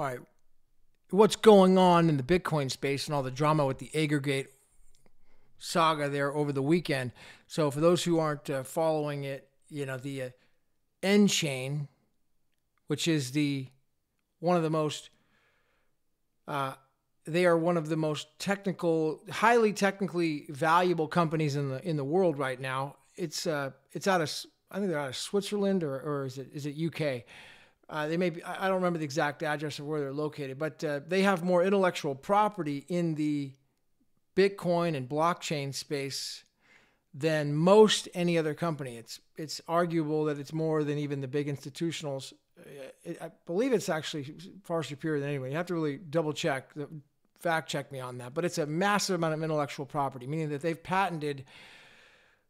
all right, what's going on in the Bitcoin space and all the drama with the Aggregate saga there over the weekend. So for those who aren't uh, following it, you know the uh, nChain, which is the one of the most uh, they are one of the most technical, highly technically valuable companies in the in the world right now. It's uh, it's out of I think they're out of Switzerland or, or is it is it UK? Uh, they may be, I don't remember the exact address of where they're located, but uh, they have more intellectual property in the Bitcoin and blockchain space than most any other company. It's it's arguable that it's more than even the big institutionals. Uh, I believe it's actually far superior than anyone. You have to really double check, fact check me on that. But it's a massive amount of intellectual property, meaning that they've patented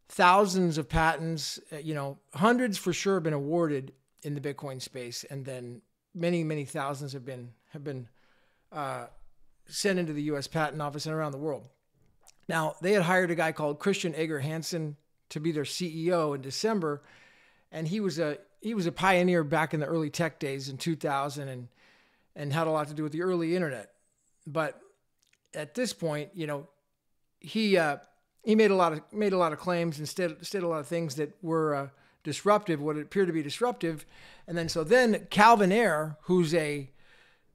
thousands of patents. Uh, you know, hundreds for sure have been awarded in the Bitcoin space, and then many many thousands have been have been uh, sent into the U.S. Patent Office and around the world. Now, they had hired a guy called Christen Ager Hansen to be their CEO in December, and he was a he was a pioneer back in the early tech days in 2000 and and had a lot to do with the early internet. But at this point, you know, he uh, he made a lot of made a lot of claims and said, said a lot of things that were uh, disruptive, what appeared to be disruptive, and then so then Calvin Ayre, who's a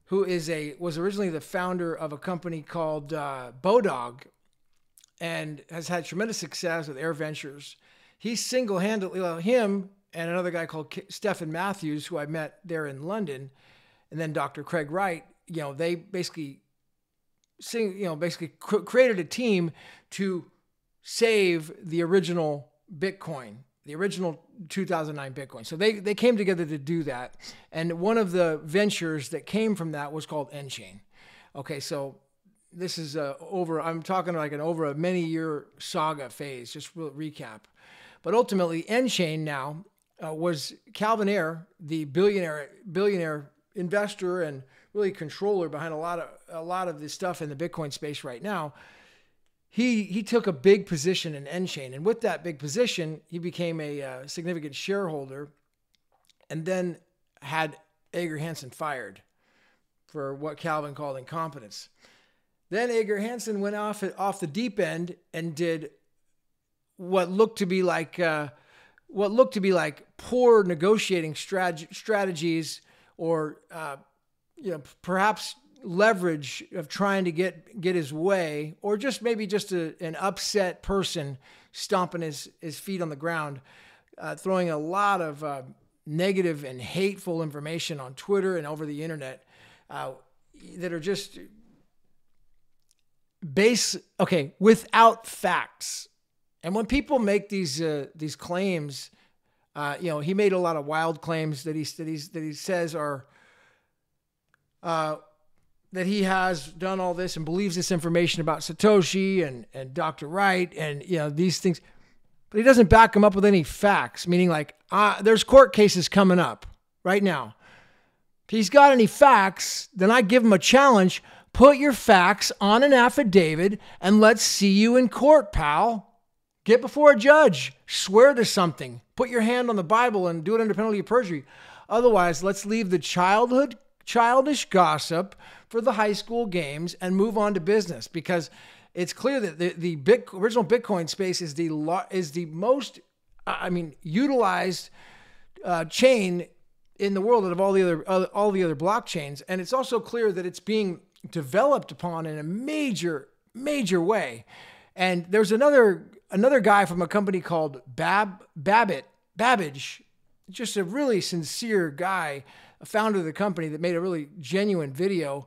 who is a was originally the founder of a company called uh, Bodog and has had tremendous success with Ayre Ventures. He single handedly, well, him and another guy called Stephen Matthews, who I met there in London, and then Dr. Craig Wright, you know, they basically, sing, you know, basically cr- created a team to save the original Bitcoin, the original 2009 Bitcoin. So they, they came together to do that. And one of the ventures that came from that was called nChain. Okay, so this is uh, over. I'm talking like an over a many year saga phase. Just real recap, but ultimately, nChain now uh, was Calvin Ayre, the billionaire billionaire investor and really controller behind a lot of a lot of the stuff in the Bitcoin space right now. He he took a big position in nChain, and with that big position, he became a uh, significant shareholder, and then had Ager Hansen fired for what Calvin called incompetence. Then Ager Hansen went off off the deep end and did what looked to be like uh, what looked to be like poor negotiating strat- strategies or uh, you know perhaps leverage of trying to get get his way or just maybe just a, an upset person stomping his his feet on the ground uh, throwing a lot of uh, negative and hateful information on Twitter and over the internet uh, that are just base okay without facts. And when people make these uh, these claims uh, you know he made a lot of wild claims that he that, he's, that he says are uh, that he has done all this and believes this information about Satoshi and and Dr. Wright and you know these things but he doesn't back them up with any facts meaning like uh, there's court cases coming up right now if he's got any facts then I give him a challenge Put your facts on an affidavit and let's see you in court, pal. Get before a judge. Swear to something. Put your hand on the Bible and do it under penalty of perjury. Otherwise, let's leave the childhood childish gossip for the high school games and move on to business because it's clear that the, the big, original Bitcoin space is the is the most I mean utilized uh, chain in the world out of all the other all the other blockchains and it's also clear that it's being developed upon in a major, major way. And there's another another guy from a company called Bab Babbitt Babbage, just a really sincere guy, a founder of the company that made a really genuine video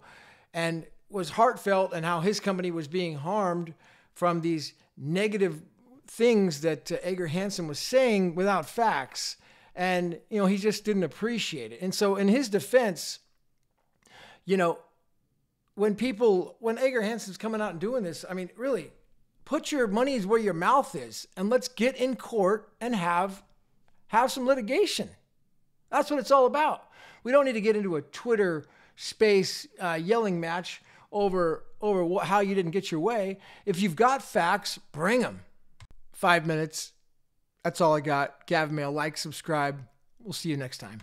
and was heartfelt and how his company was being harmed from these negative things that uh, Ager Hansen was saying without facts. And, you know, he just didn't appreciate it. And so, in his defense, you know, when people, when Ager Hansen's coming out and doing this, I mean, really, put your money where your mouth is and let's get in court and have have some litigation. That's what it's all about. We don't need to get into a Twitter space uh, yelling match over over wh- how you didn't get your way. If you've got facts, bring them. Five minutes. That's all I got. Gavin Mehl, like, subscribe. We'll see you next time.